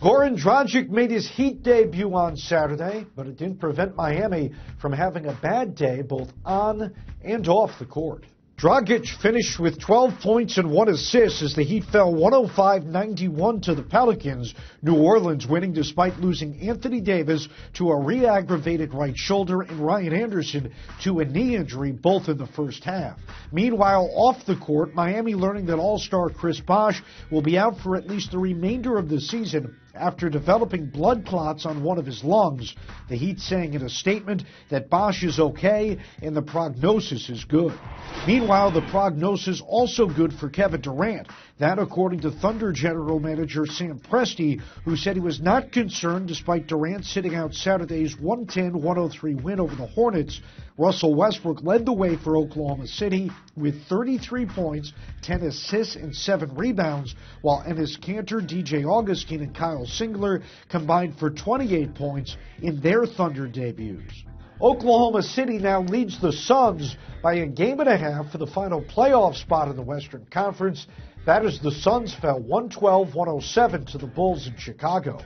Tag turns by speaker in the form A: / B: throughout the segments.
A: Goran Dragic made his Heat debut on Saturday, but it didn't prevent Miami from having a bad day both on and off the court. Dragic finished with 12 points and one assist as the Heat fell 105-91 to the Pelicans. New Orleans winning despite losing Anthony Davis to a re-aggravated right shoulder and Ryan Anderson to a knee injury both in the first half. Meanwhile, off the court, Miami learning that All-Star Chris Bosh will be out for at least the remainder of the season after developing blood clots on one of his lungs. The Heat saying in a statement that Bosh is okay and the prognosis is good. Meanwhile, the prognosis also good for Kevin Durant. That according to Thunder general manager Sam Presti, who said he was not concerned despite Durant sitting out Saturday's 110-103 win over the Hornets. Russell Westbrook led the way for Oklahoma City with 33 points, 10 assists, and 7 rebounds, while Enes Kanter, DJ Augustin, and Kyle Singler combined for 28 points in their Thunder debuts. Oklahoma City now leads the Suns by a game and a half for the final playoff spot in the Western Conference. That is the Suns fell 112-107 to the Bulls in Chicago.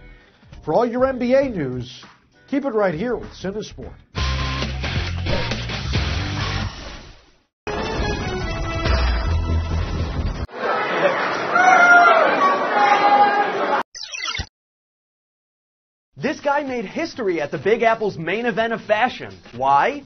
A: For all your NBA news, keep it right here with Cinesport.
B: This guy made history at the Big Apple's main event of fashion. Why?